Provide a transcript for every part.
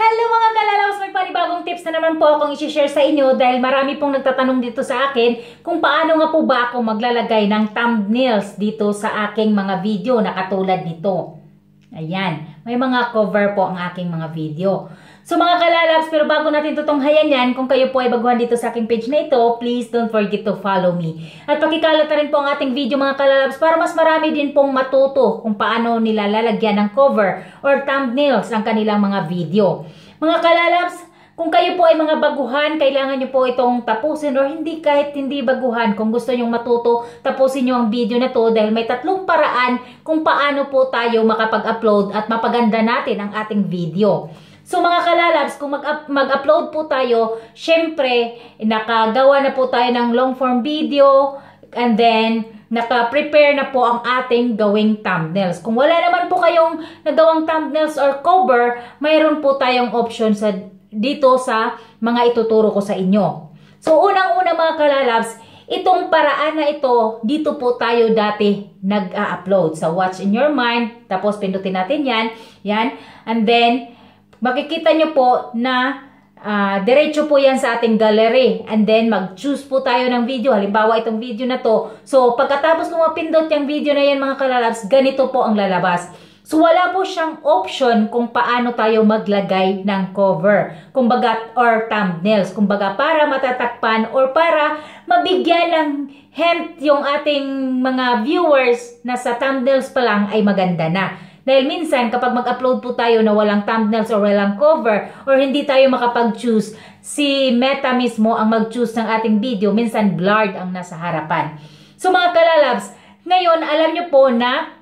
Hello mga kalalawas! May panibagong tips na naman po akong isi-share sa inyo dahil marami pong nagtatanong dito sa akin kung paano nga po ba ako maglalagay ng thumbnails dito sa aking mga video na katulad nito. Ayan, may mga cover po ang aking mga video. So mga kalalabs, pero bago natin tutunghayan yan, kung kayo po ay baguhan dito sa aking page na ito, please don't forget to follow me. At pakikalat na rin po ang ating video mga kalalabs para mas marami din pong matuto kung paano nila lalagyan ng cover or thumbnails ang kanilang mga video. Mga kalalabs, kung kayo po ay mga baguhan, kailangan nyo po itong tapusin or hindi kahit hindi baguhan. Kung gusto nyong matuto, tapusin nyo ang video na to dahil may tatlong paraan kung paano po tayo makapag-upload at mapaganda natin ang ating video. So mga kalalabs, kung mag-upload po tayo, syempre, nakagawa na po tayo ng long form video and then naka-prepare na po ang ating gawing thumbnails. Kung wala naman po kayong nagawang thumbnails or cover, mayroon po tayong option sa dito sa mga ituturo ko sa inyo. So unang-una mga kalalabs, itong paraan na ito, dito po tayo dati nag-upload. So watch in your mind, tapos pindutin natin yan, yan, and then makikita nyo po na uh, diretso po yan sa ating gallery. And then, mag-choose po tayo ng video. Halimbawa, itong video na to. So, pagkatapos kung mapindot yung video na yan mga kalalabs, ganito po ang lalabas. So, wala po siyang option kung paano tayo maglagay ng cover. Kumbaga, or thumbnails. Kumbaga, para matatakpan or para mabigyan ng hint yung ating mga viewers na sa thumbnails pa lang ay maganda na. Dahil minsan, kapag mag-upload po tayo na walang thumbnails or walang cover or hindi tayo makapag-choose, si Meta mismo ang mag-choose ng ating video. Minsan, blurred ang nasa harapan. So mga kalalabs, ngayon, alam nyo po na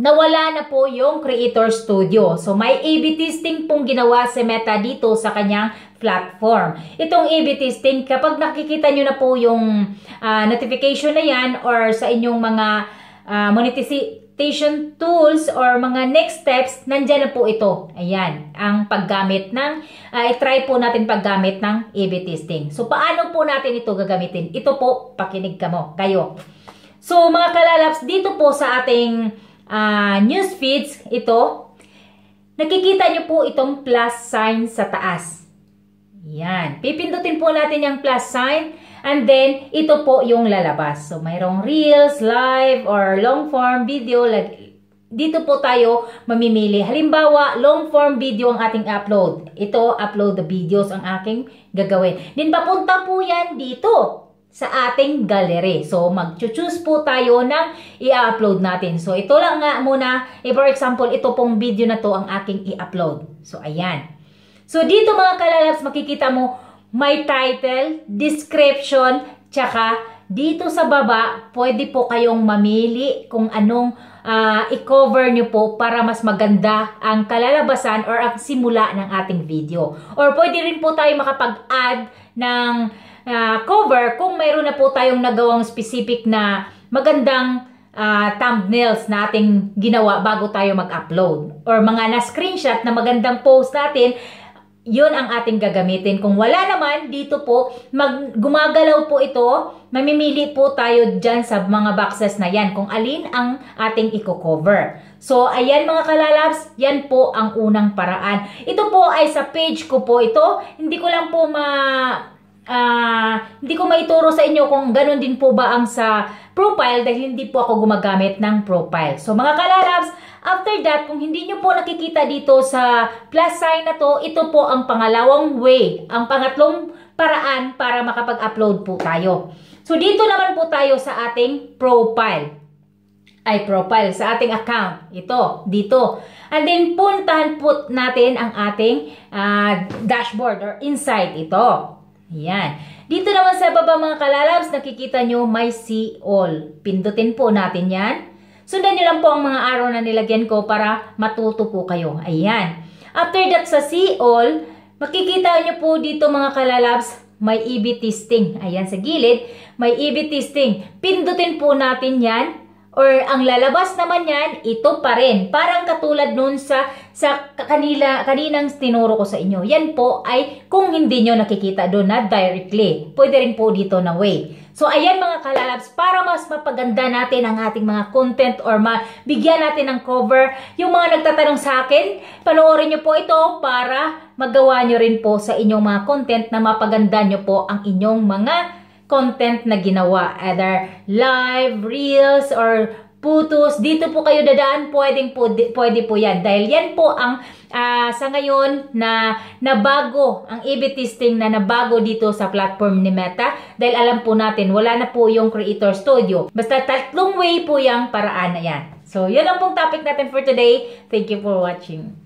nawala na po yung Creator Studio. So may A-B testing pong ginawa si Meta dito sa kanyang platform. Itong A-B testing, kapag nakikita nyo na po yung uh, notification na yan or sa inyong mga uh, monetization station tools or mga next steps, nandyan na po ito. Ayan, ang paggamit ng, uh, i-try po natin paggamit ng A-B testing. So, paano po natin ito gagamitin? Ito po, pakinig ka mo, kayo. So, mga kalalaps, dito po sa ating uh, news feeds, ito, nakikita nyo po itong plus sign sa taas. Yan. Pipindutin po natin yung plus sign. And then, ito po yung lalabas. So, mayroong reels, live, or long form video. Dito po tayo mamimili. Halimbawa, long form video ang ating upload. Ito, upload the videos ang aking gagawin. Din papunta po yan dito sa ating gallery. So, mag-choose po tayo ng i-upload natin. So, ito lang nga muna. Eh, for example, ito pong video na to ang aking i-upload. So, ayan. So, dito mga kalalabs, makikita mo, may title, description, tsaka dito sa baba, pwede po kayong mamili kung anong uh, i-cover nyo po para mas maganda ang kalalabasan or ang simula ng ating video. Or pwede rin po tayo makapag-add ng uh, cover kung mayroon na po tayong nagawang specific na magandang uh, thumbnails na ating ginawa bago tayo mag-upload. Or mga na-screenshot na magandang post natin yun ang ating gagamitin. Kung wala naman, dito po, mag, gumagalaw po ito, mamimili po tayo dyan sa mga boxes na yan, kung alin ang ating i-cover. So, ayan mga kalalabs, yan po ang unang paraan. Ito po ay sa page ko po ito. Hindi ko lang po ma... Uh, hindi ko maituro sa inyo kung ganun din po ba ang sa profile dahil hindi po ako gumagamit ng profile. So, mga kalalabs, After that, kung hindi nyo po nakikita dito sa plus sign na to, ito po ang pangalawang way, ang pangatlong paraan para makapag-upload po tayo. So, dito naman po tayo sa ating profile. Ay, profile, sa ating account. Ito, dito. And then, puntahan po natin ang ating uh, dashboard or inside ito. Yan. Dito naman sa baba mga kalalabs, nakikita nyo may see all. Pindutin po natin yan. Sundan nyo lang po ang mga araw na nilagyan ko para matuto po kayo. Ayan. After that sa see all, makikita nyo po dito mga kalalabs, may EB testing. Ayan sa gilid, may EB testing. Pindutin po natin yan. Or ang lalabas naman yan, ito pa rin. Parang katulad nun sa, sa kanila, kaninang tinuro ko sa inyo. Yan po ay kung hindi nyo nakikita doon na directly. Pwede rin po dito na way. So ayan mga kalalabs, para mas mapaganda natin ang ating mga content or mabigyan natin ng cover, yung mga nagtatanong sa akin, panoorin nyo po ito para magawa nyo rin po sa inyong mga content na mapaganda nyo po ang inyong mga content na ginawa. Either live, reels, or putos, dito po kayo dadaan, pwedeng po, pwede po yan. Dahil yan po ang uh, sa ngayon na nabago, ang A-B testing na nabago dito sa platform ni Meta. Dahil alam po natin, wala na po yung Creator Studio. Basta tatlong way po yung paraan na yan. So, yun ang pong topic natin for today. Thank you for watching.